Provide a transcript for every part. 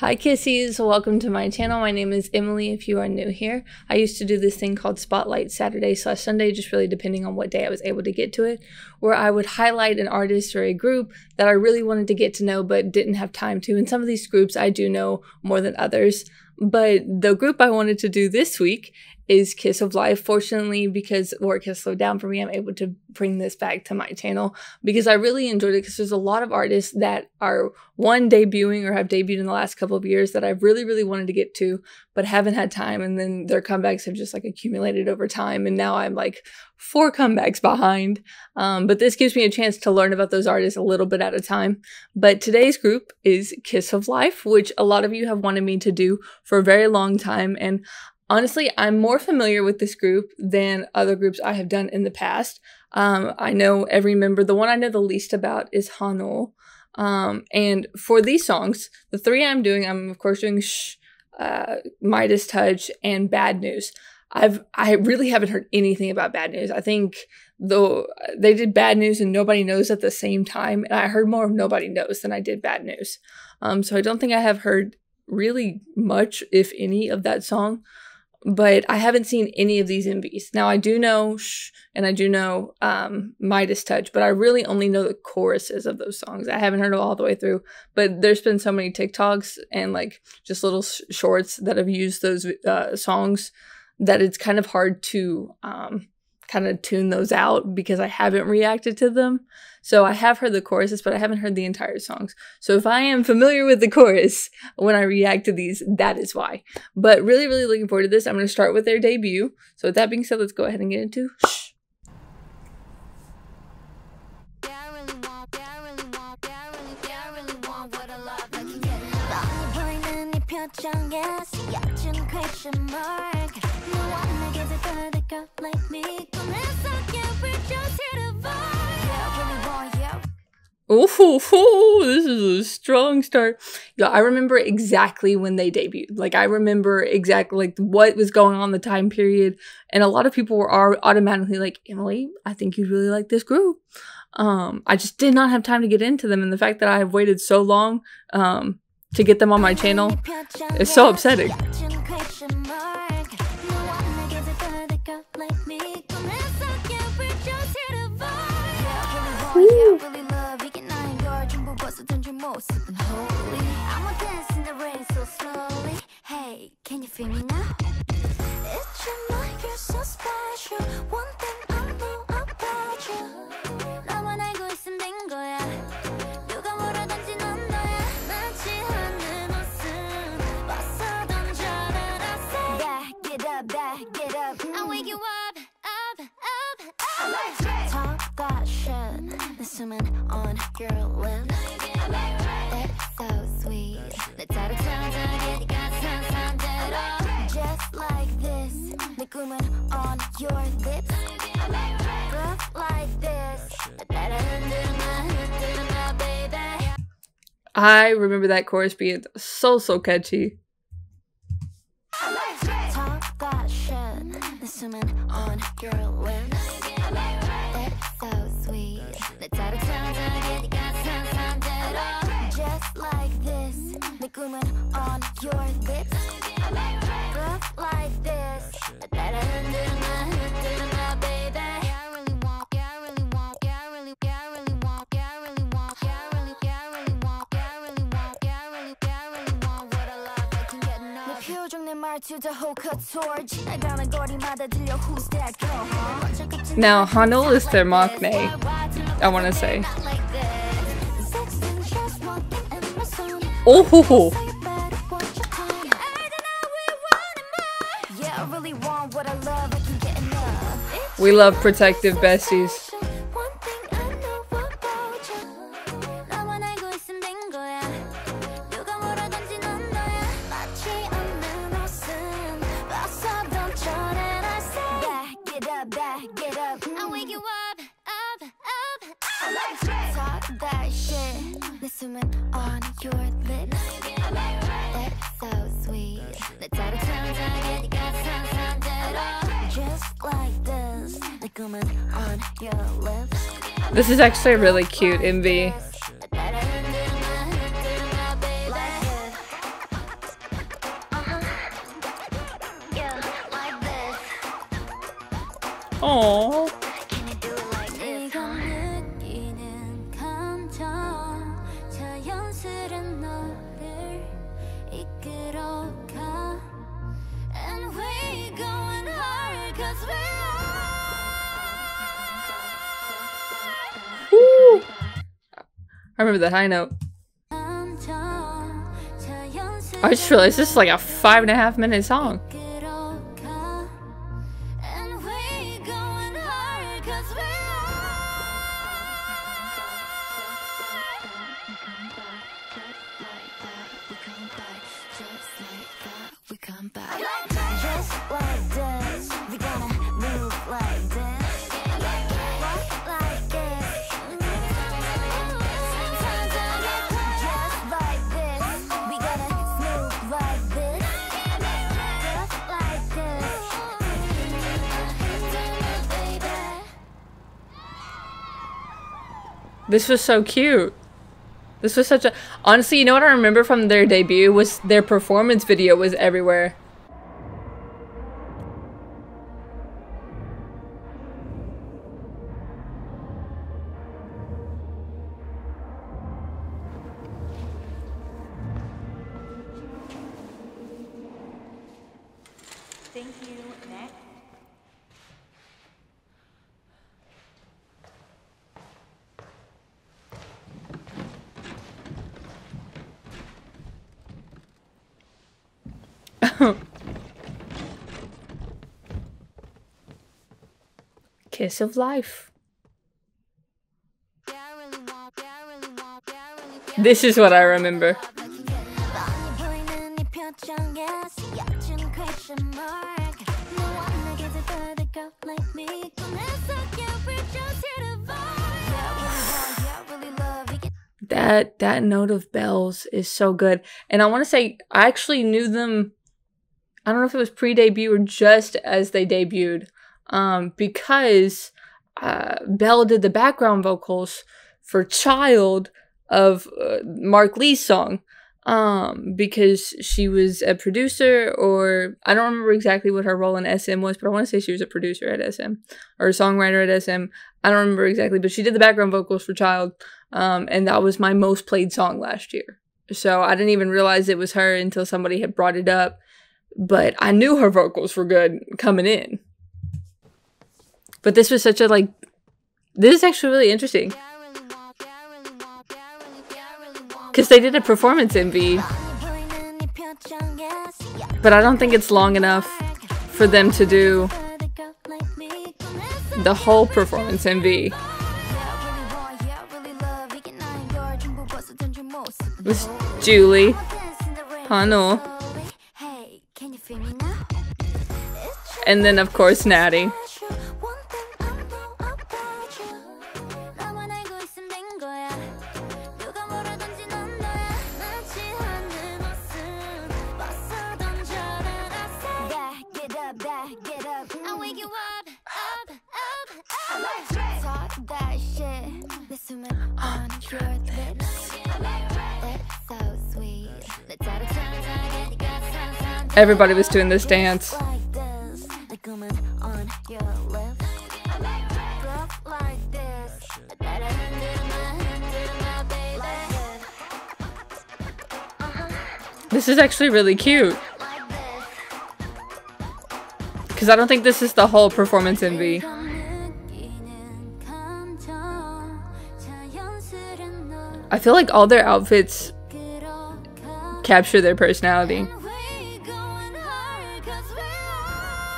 Hi Kissies, welcome to my channel. My name is Emily if you are new here. I used to do this thing called Spotlight Saturday slash Sunday, just really depending on what day I was able to get to it, where I would highlight an artist or a group that I really wanted to get to know but didn't have time to. And some of these groups I do know more than others. But the group I wanted to do this week is Kiss of Life. Fortunately, because work has slowed down for me, I'm able to bring this back to my channel because I really enjoyed it because there's a lot of artists that are one debuting or have debuted in the last couple of years that I've really, really wanted to get to, but haven't had time. And then their comebacks have just like accumulated over time. And now I'm like four comebacks behind. Um, but this gives me a chance to learn about those artists a little bit at a time. But today's group is Kiss of Life, which a lot of you have wanted me to do for a very long time. And honestly, I'm more familiar with this group than other groups I have done in the past. Um, I know every member. The one I know the least about is Haneul. Um, and for these songs, the three I'm doing, I'm of course doing Shh, uh, Midas Touch, and Bad News. I've I really haven't heard anything about Bad News. I think though they did Bad News and Nobody Knows at the same time, and I heard more of Nobody Knows than I did Bad News. Um, so I don't think I have heard really much, if any, of that song but I haven't seen any of these MVs. Now I do know Shh and I do know um, Midas Touch, but I really only know the choruses of those songs. I haven't heard it all the way through, but there's been so many TikToks and like just little sh- shorts that have used those uh, songs that it's kind of hard to um, kind of tune those out because I haven't reacted to them. So I have heard the choruses, but I haven't heard the entire songs. So if I am familiar with the chorus when I react to these, that is why. But really, really looking forward to this. I'm going to start with their debut. So with that being said, let's go ahead and get into Shh. Oh, this is a strong start. Yeah, I remember exactly when they debuted. Like I remember exactly like what was going on the time period, and a lot of people were automatically like, Emily, I think you'd really like this group. Um, I just did not have time to get into them, and the fact that I have waited so long um, to get them on my channel is so upsetting 모습은 holy I'ma dance in the rain so slowly Hey, can you feel me now? It's your night, you're so special One thing I know about you I remember that chorus being so so catchy. Now, Haneul is their maknae, I want to say. Oh! Ho, ho. We love protective besties. This is actually really cute MV. I remember that high note. I just realized this is like a five and a half minute song. This was so cute. This was such a honestly, you know what I remember from their debut was their performance video was everywhere. Kiss of life. This is what I remember. That that note of Belle's is so good. And I want to say I actually knew them I don't know if it was pre-debut or just as they debuted. Um, because uh, Belle did the background vocals for Child of uh, Mark Lee's song um, because she was a producer, or I don't remember exactly what her role in SM was, but I want to say she was a producer at SM or a songwriter at SM. I don't remember exactly, but she did the background vocals for Child, um, and that was my most played song last year. So I didn't even realize it was her until somebody had brought it up, but I knew her vocals were good coming in. But this was such a like, this is actually really interesting because they did a performance MV, but I don't think it's long enough for them to do the whole performance MV. With Julie, Haneul, and then of course Natty. Everybody was doing this dance. This is actually really cute. Because I don't think this is the whole performance MV. I feel like all their outfits capture their personality.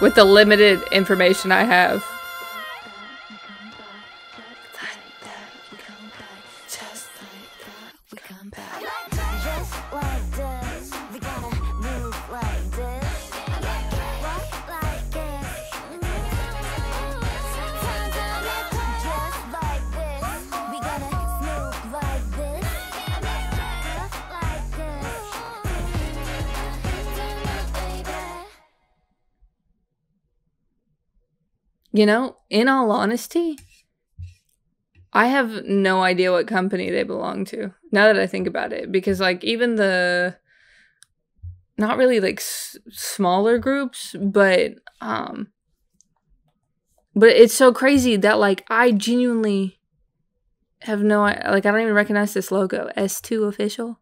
With the limited information I have. You know, in all honesty, I have no idea what company they belong to. Now that I think about it, because like even the not really like smaller groups, but um but it's so crazy that like I genuinely have no like I don't even recognize this logo S2 official.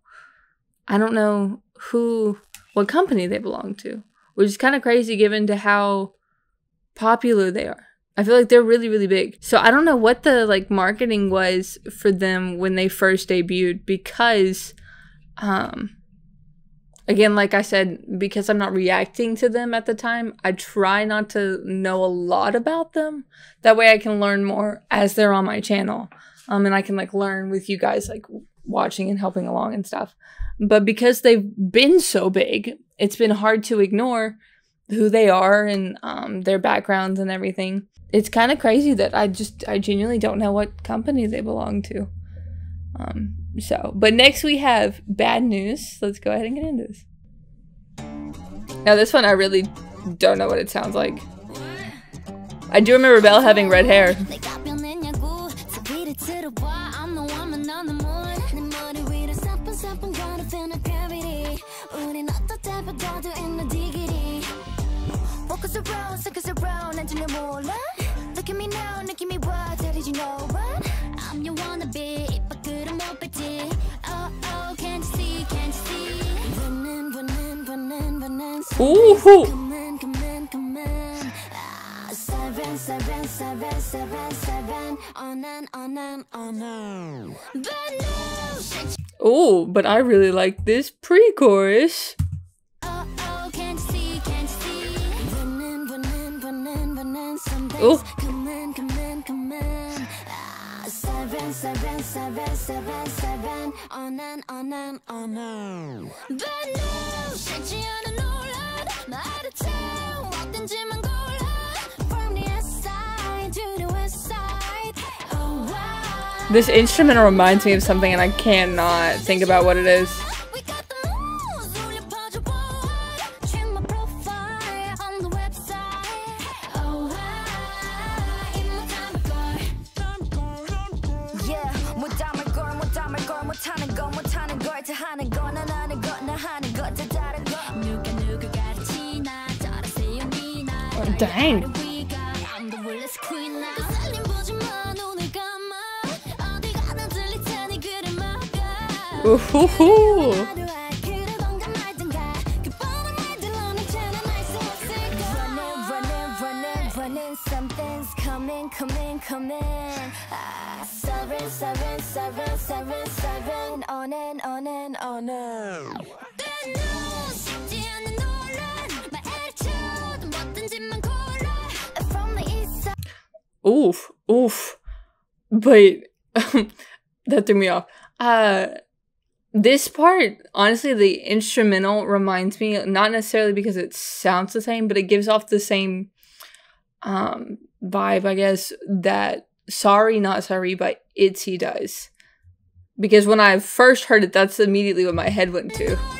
I don't know who what company they belong to, which is kind of crazy given to how popular they are. I feel like they're really, really big. So I don't know what the like marketing was for them when they first debuted because um again, like I said, because I'm not reacting to them at the time, I try not to know a lot about them. That way I can learn more as they're on my channel. Um, and I can like learn with you guys like watching and helping along and stuff. But because they've been so big, it's been hard to ignore who they are and um, their backgrounds and everything. It's kind of crazy that I just I genuinely don't know what company they belong to. Um, so, but next we have bad news. Let's go ahead and get into this. Now this one I really don't know what it sounds like. I do remember Belle having red hair. Look at me now, look at me what, did you know what? I'm your wannabe, 입 밖으로 못 뱉지 Oh, oh, can't you see, can't you see running, running, running, running Ooh. Come in, come in, come in ah, Seven, seven, seven, seven, seven On and on and on Oh, but I really like this pre-chorus. This instrumental reminds me of something and I cannot think about what it is. Seven, seven, seven, seven, on and on and Oof, oof. But that threw me off. Uh this part, honestly, the instrumental reminds me not necessarily because it sounds the same, but it gives off the same um vibe, I guess, that Sorry Not Sorry by ITZY does. Because when I first heard it, that's immediately what my head went to.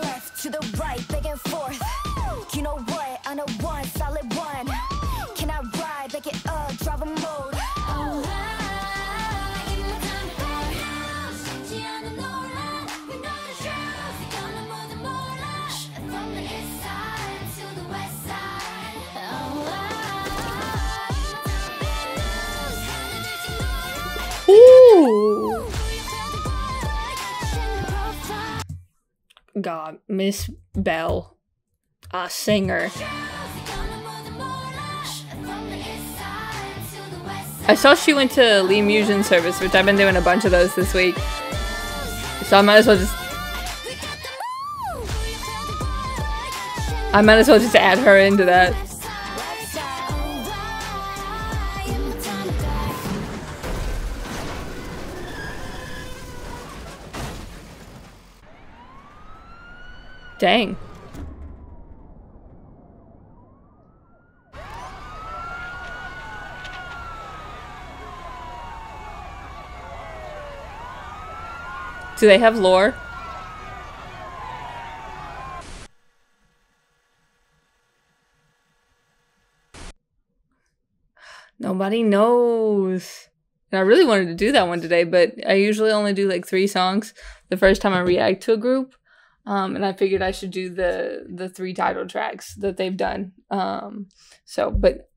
God, Miss Belle, a singer. I saw she went to Lee Mujin Service, which I've been doing a bunch of those this week. So I might as well just... I might as well just add her into that. Dang. Do they have lore? Nobody knows. And I really wanted to do that one today, but I usually only do like three songs the first time I react to a group. Um, and I figured I should do the the three title tracks that they've done. Um, so, but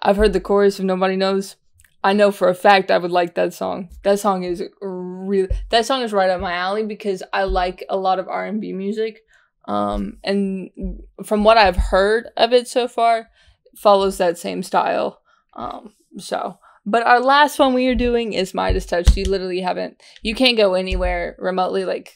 I've heard the chorus. If nobody knows, I know for a fact I would like that song. That song is really that song is right up my alley because I like a lot of R and B music. Um, and from what I've heard of it so far, follows that same style. Um, so, but our last one we are doing is Midas Touch. You literally haven't, you can't go anywhere remotely like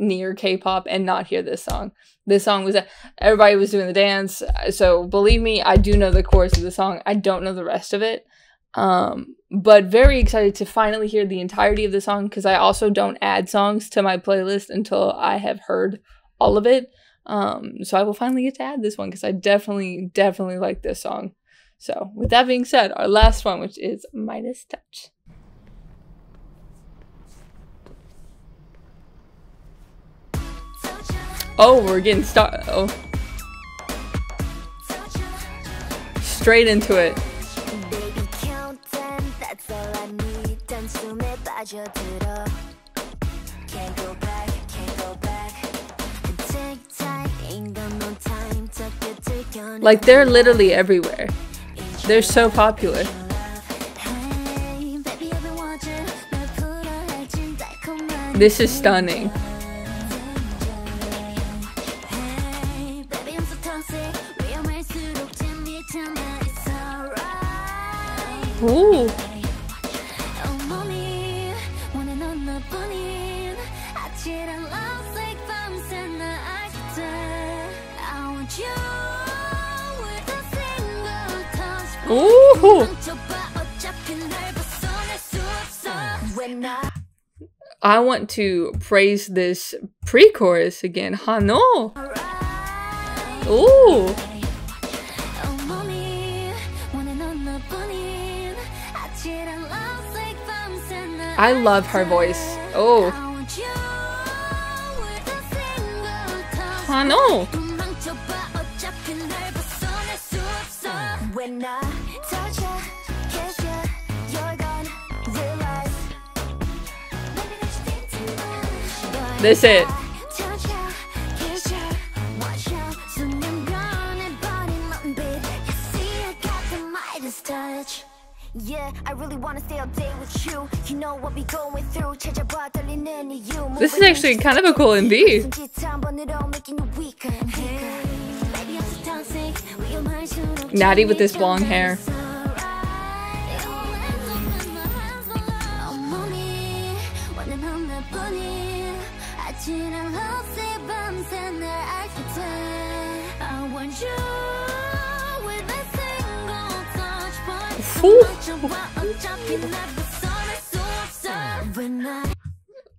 near K-pop and not hear this song. This song was everybody was doing the dance, so believe me, I do know the chorus of the song. I don't know the rest of it. Um, but very excited to finally hear the entirety of the song because I also don't add songs to my playlist until I have heard all of it. Um, so I will finally get to add this one because I definitely, definitely like this song. So with that being said, our last one, which is Midas Touch. Oh, we're getting started. Oh. Straight into it. Like they're literally everywhere. They're so popular. This is stunning. Ooh. I want to praise this pre-chorus again. Haneul. Ooh. I love her voice. Oh. This it. I know we going through. This is actually kind of a cool MV. Natty with this long hair.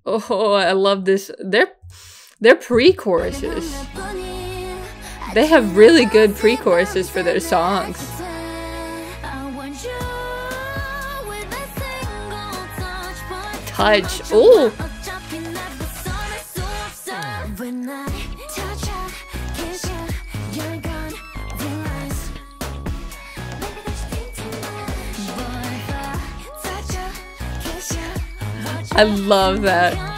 Oh, I love this. They're they're pre-choruses. They have really good pre-choruses for their songs. Touch. Oh. I love that.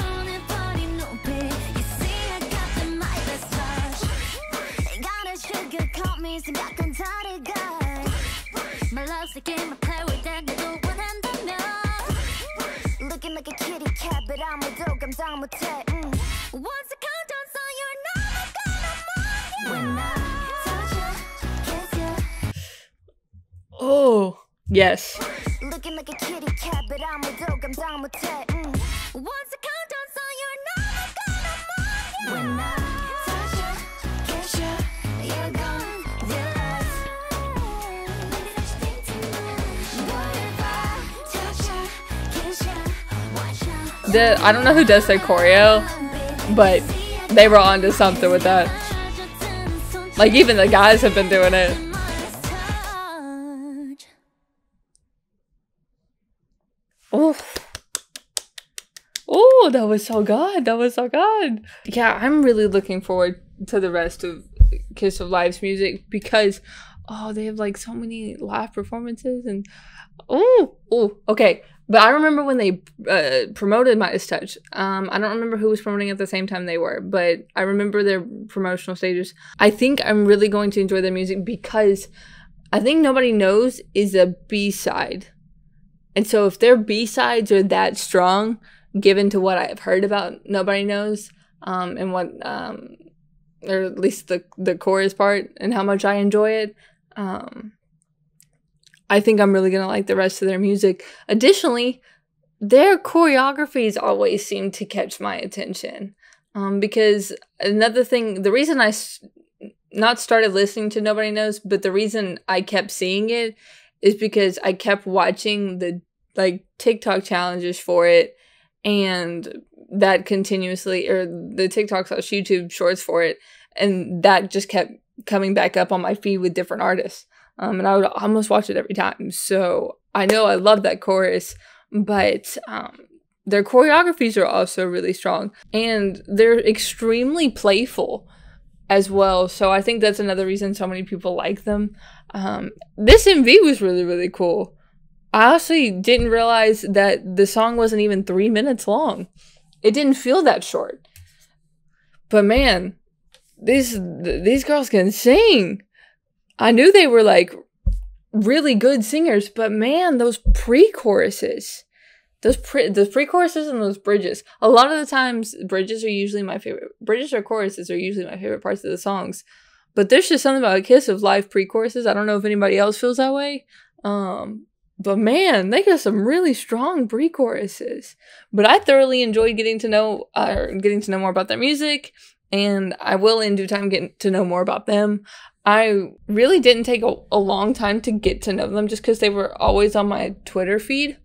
Oh, yes. Looking like a kitty cat, but I'm a dog, I'm down with that. Mm. Once the countdown, so you're not gonna mind. When I touch you, kiss you, you're gonna realize. The thing But if I touch you, kiss you, watch you. The, I don't know who does their choreo, but they were onto something with that. Like even the guys have been doing it. Was so good. That was so good. Yeah, I'm really looking forward to the rest of Kiss of Life's music because oh, they have like so many live performances and oh, oh, okay. But I remember when they uh, promoted Midas Touch. Um, I don't remember who was promoting at the same time they were, but I remember their promotional stages. I think I'm really going to enjoy their music because I think Nobody Knows is a B side. And so if their B sides are that strong, given to what I've heard about Nobody Knows, um, and what, um, or at least the, the chorus part and how much I enjoy it, um, I think I'm really gonna like the rest of their music. Additionally, their choreographies always seem to catch my attention. Um, because another thing, the reason I not started listening to Nobody Knows, but the reason I kept seeing it is because I kept watching the like TikTok challenges for it and that continuously or the TikToks slash YouTube shorts for it and that just kept coming back up on my feed with different artists. Um, and I would almost watch it every time. So I know I love that chorus, but um, their choreographies are also really strong and they're extremely playful as well. So I think that's another reason so many people like them. Um, this MV was really, really cool. I honestly didn't realize that the song wasn't even three minutes long. It didn't feel that short. But man, these these girls can sing. I knew they were like really good singers, but man, those pre-choruses, those pre those pre-choruses and those bridges. A lot of the times, bridges are usually my favorite. Bridges or choruses are usually my favorite parts of the songs. But there's just something about a Kiss of Life pre-choruses. I don't know if anybody else feels that way. Um, but man, they got some really strong pre-choruses. But I thoroughly enjoyed getting to know, uh, getting to know more about their music, and I will in due time get to know more about them. I really didn't take a, a long time to get to know them just because they were always on my Twitter feed.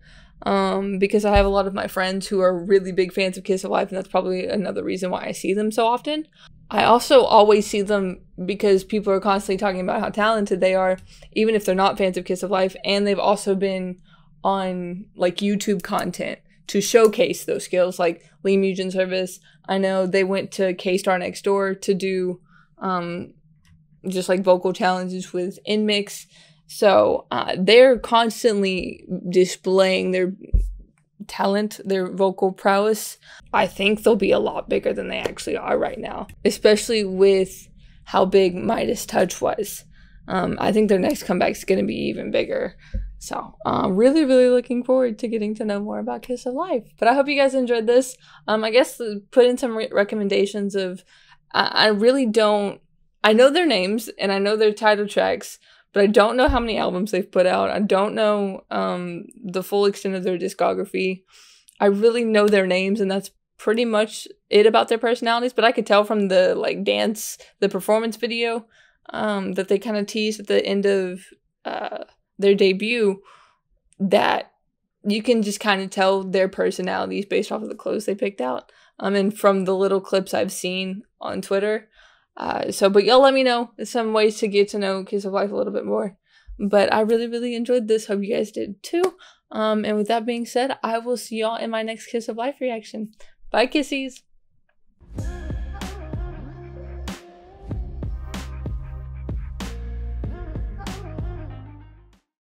Um, because I have a lot of my friends who are really big fans of Kiss of Life, and that's probably another reason why I see them so often. I also always see them because people are constantly talking about how talented they are, even if they're not fans of Kiss of Life, and they've also been on like YouTube content to showcase those skills, like Lee Mujin Service. I know they went to K Star Next Door to do um, just like vocal challenges with InMix. So uh, they're constantly displaying their talent, their vocal prowess. I think they'll be a lot bigger than they actually are right now, especially with how big Midas Touch was. Um, I think their next comeback is going to be even bigger. So, uh, really, really looking forward to getting to know more about Kiss of Life. But I hope you guys enjoyed this. Um, I guess put in some re- recommendations of. I, I really don't I know their names and I know their title tracks, but I don't know how many albums they've put out. I don't know um, the full extent of their discography. I really know their names, and that's pretty much it about their personalities. But I could tell from the like dance, the performance video, um, that they kind of teased at the end of uh, their debut that you can just kind of tell their personalities based off of the clothes they picked out. Um, and from the little clips I've seen on Twitter, uh, so, but y'all let me know some ways to get to know Kiss of Life a little bit more. But I really, really enjoyed this. Hope you guys did too. Um, and with that being said, I will see y'all in my next Kiss of Life reaction. Bye, kissies.